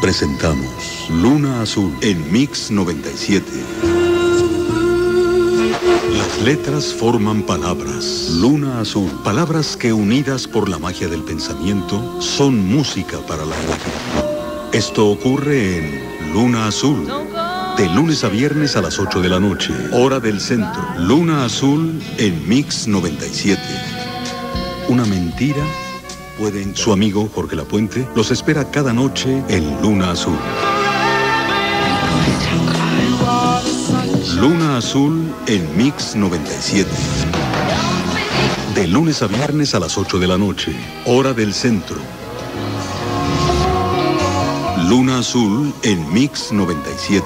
presentamos Luna Azul en Mix 97. Las letras forman palabras. Luna Azul, palabras que unidas por la magia del pensamiento son música para la imagen. Esto ocurre en Luna Azul, de lunes a viernes a las 8 de la noche, hora del centro. Luna Azul en Mix 97. Una mentira pueden. Su amigo Jorge Lapuente los espera cada noche en Luna Azul. Luna Azul en Mix 97. De lunes a viernes a las 8 de la noche, hora del centro. Luna Azul en Mix 97.